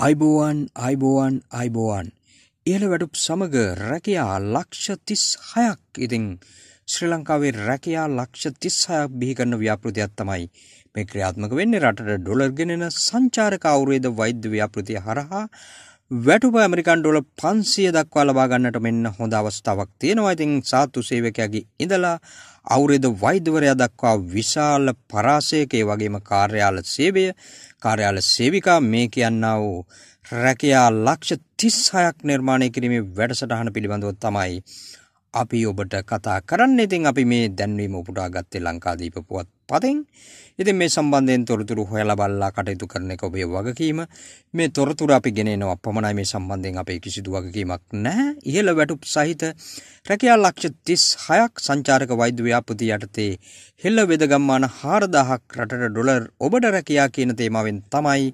අයිබෝවන් අයිබෝවන් අයිබෝවන්. ඉහළ වැඩුප් සමග රැකයා ලක්ෂ තිස් හයක් ඉතිං ශ්‍රී ලංකාවේ රැකයා ලක්ෂ තිස් හයක් බිහිකරන ව්‍යාපෘතියක් තමයි. මේ ක්‍රියාත්මක වෙන්නේ රටට ඩොලර්ගෙනෙන සංචාරක අවුරේද වෛද්‍ය ව්‍යාපෘතිය හරහා වැටුප ඇමරිකන් ඩොල පන්සිය දක්වා ලබා ගන්නට මෙන්න හොඳ අවස්ථාවක් තියෙනවා. ඉතින් සාත්තු සේවකයාගේ ඉඳලා අවුරේද වෛද්‍යවරයා දක්වා විශාල පරාසයක ඒ වගේම කාර්යාල සේවය කාර්යාල සේවිකා මේ කියන්නා වූ රැකයා ලක්ෂ තිස්හයක් නිර්මාණය කිරීමේ වැඩසටහන පිළිබඳව තමයි අපි ඔබට කතා කරන්න. ඉතින් අපි මේ දැන්වීම උපුටා ගත්තේ ලංකාදීප පුවත් පතෙන් ඉතින් මේ සම්බන්ධයෙන් තොරතුරු හොයලා බලලා කටයුතු කරන එක ඔබේ වගකීම. මේ තොරතුරු අපි ගෙනෙනවා පමණයි මේ සම්බන්ධයෙන් අපේ කිසිදු වගකීමක් නැහැ. ඉහළ වැටුප් සහිත රැකියා ලක්ෂ 36ක් සංචාරක වෛද්‍ය ව්‍යාපෘති යටතේ හෙළ වෙදගම්මාන 4000ක් රටට ඩොලර් ඔබට රැකියා කියන තේමාවෙන් තමයි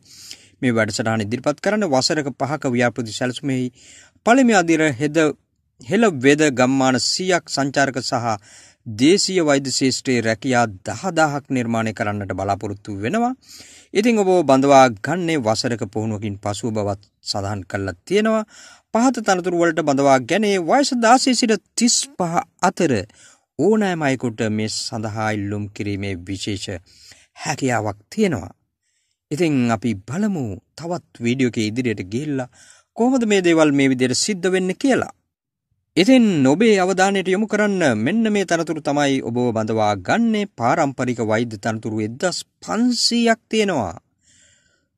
මේ වැඩසටහන ඉදිරිපත් කරන්න. වසරක පහක ව්‍යාපෘති සැලසුමෙහි පළමු අදිර හෙද හෙළ වෙද ගම්මාන 100ක් සංචාරක සහ දේශීය වෛද්‍ය ශේෂ්ත්‍රයේ රැකියා 10000ක් නිර්මාණය කරන්නට බලාපොරොත්තු වෙනවා. ඉතින් ඔබ බඳවා ගන්නේ වසරක පුහුණුවකින් පසුව බවත් සඳහන් කරලා තියෙනවා. පහත තනතුරු වලට බඳවා ගැනේ වයස 16 සිට 35 අතර ඕනෑම අයෙකුට මේ සඳහා ඉල්ලුම් කිරීමේ විශේෂ හැකියාවක් තියෙනවා. ඉතින් අපි බලමු තවත් වීඩියෝ එකේ ඉදිරියට ගිහිල්ලා කොහොමද මේ දේවල් මේ විදිහට සිද්ධ වෙන්නේ කියලා. ඉතින් ඔබේ අවධානයට යොමු කරන්න මෙන්න මේ තනතුරු තමයි ඔබ බඳවා ගන්නේ පාරම්පරික වෛද්‍ය තනතුරු එදස් පන්සීයක් තියෙනවා.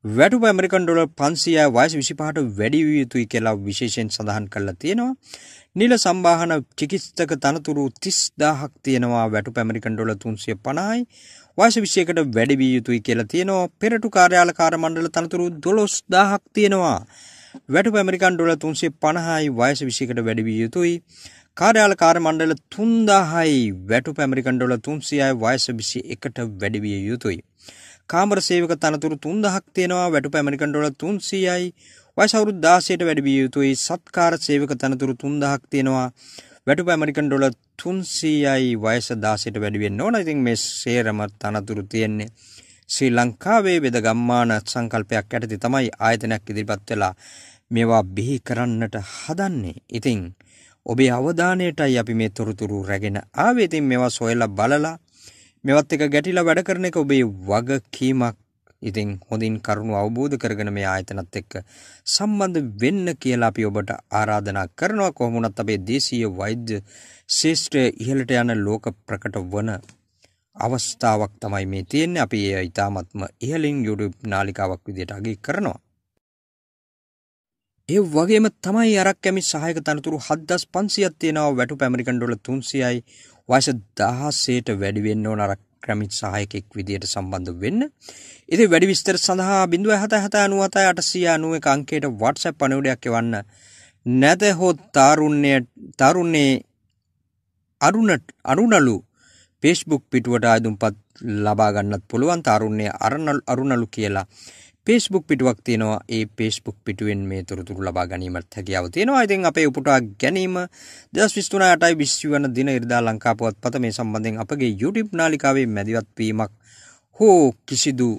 වැටුප ඇමරිකන් ඩොලර් 500 වයස 25ට වැඩි විය යුතුයි කියලා විශේෂයෙන් සඳහන් කරලා තියෙනවා. නිල සම්බාහන චිකිත්සක තනතුරු 30000ක් තියෙනවා වැටුප ඇමරිකන් ඩොලර් 350යි. වයස 21කට වැඩි විය යුතුයි කියලා තියෙනවා. පෙරටු කාර්යාල කාර්ය මණ්ඩල තනතුරු 12000ක් තියෙනවා. වැටුප ඇමරිකන් ඩොලර් 350යි වයස 21කට වැඩි විය යුතුයි. කාර්යාල කාර්ය මණ්ඩල 3000යි වැටුප ඇමරිකන් ඩොලර් 300යි වයස 21කට වැඩි විය යුතුයි. කාමර සේවක තනතුරු 3000ක් තියෙනවා වැටුප ඇමරිකන් ඩොලර් 300යි වයස අවුරුදු 16ට වැඩි විය යුතුයි. සත්කාර සේවක තනතුරු 3000ක් තියෙනවා වැටුප ඇමරිකන් ඩොලර් 300යි වයස 16ට වැඩි වෙන්න ඕන. ඉතින් මේ සේරම තනතුරු තියෙන්නේ ශ්‍රී ලංකාවේ වෙද ගම්මාන සංකල්පයක් යටතේ තමයි ආයතනයක් ඉදිරිපත් වෙලා මේවා බිහි කරන්නට හදන්නේ. ඉතින් ඔබේ අවධානයටයි අපි මේ තොරතුරු රැගෙන ආවේ. ඉතින් මේවා සොයලා බලලා මේවත් එක ගැටිලා වැඩ කරන එක ඔබේ වගකීමක්. ඉතින් හොඳින් කරුණු අවබෝධ කරගෙන මේ ආයතනත් එක්ක සම්බන්ධ වෙන්න කියලා අපි ඔබට ආරාධනා කරනවා. කොහොම වුණත් අපේ දේශීය වෛද්‍ය ශාස්ත්‍රය ඉහළට යන ලෝක ප්‍රකට වන අවස්ථාවක් තමයි මේ තියෙන්නේ අපි ඒ ඉතාමත්ම ඉහලින් YouTube නාලිකාවක් විදිහට අගය කරනවා. ඒ වගේම තමයි අරක් කැමි සහයක තනතුරු 7500ක් තියෙනවා වැටුප ඇමරිකන් ඩොලර් 300යි වයස 16ට වැඩි වෙන්න ඕන අරක් ක්‍රමික සහායකෙක් විදියට සම්බන්ධ වෙන්න. ඉතින් වැඩි විස්තර සඳහා 07797 අංකයට WhatsApp පණිවිඩයක් එවන්න. නැතහොත් තාරුණ්‍ය තරුණේ අරුණ අරුණලු ෆේස්බුක් පිටුවට ආයදුම්පත් ලබා ගන්නත් පුළුවන් තරුණ්‍ය අරුණල් අරුණලු කියලා ෆේස්බුක් පිටුවක් තියෙනවා. ඒ ෆේස්බුක් පිටුවෙන් මේ තොරතුරු ලබා ගැනීමත් හැකියාව තියෙනවා. ඉතින් අපේ උපුටා ගැනීම 2023 20 වන දින ඉරිදා ලංකා පුවත්පත මේ සම්බන්ධයෙන් අපගේ YouTube නාලිකාවේ මැදිවත් වීමක් හෝ කිසිදු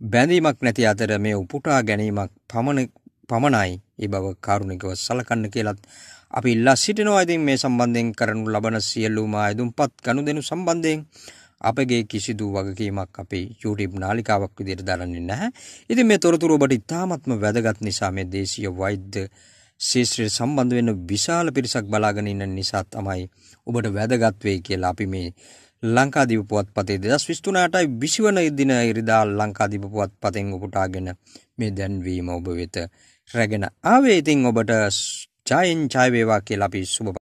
බැඳීමක් නැති අතර මේ උපුටා ගැනීමක් පමණ පමණයි ඒ බව කාරුණිකව සලකන්න කියලත් අපි ඉල්ලා සිටිනවා. ඉතින් මේ සම්බන්ධයෙන් කරනු ලබන සියලුම අයදුම්පත් ගනුදෙනු සම්බන්ධයෙන් අපගේ කිසිදු වගකීමක් අපේ YouTube නාලිකාවක් විදිහට දරන්නේ නැහැ. ඉතින් මේ තොරතුරු ඔබට ඉතාමත්ම වැදගත් නිසා මේ දේශීය වෛද්‍ය ශාස්ත්‍රයට සම්බන්ධ වෙන විශාල පිරිසක් බලාගෙන ඉන්න නිසා තමයි ඔබට වැදගත් වෙයි කියලා අපි මේ ලංකාදීප පුවත්පතේ 2023ටයි 20 වන දින ඉරිදා ලංකාදීප පුවත්පතෙන් උපුටාගෙන මේ දැන්වීම ඔබ වෙත රැගෙන ආවේ. ඉතින් ඔබට ජයෙන් ජය වේවා කියලා අපි සුබ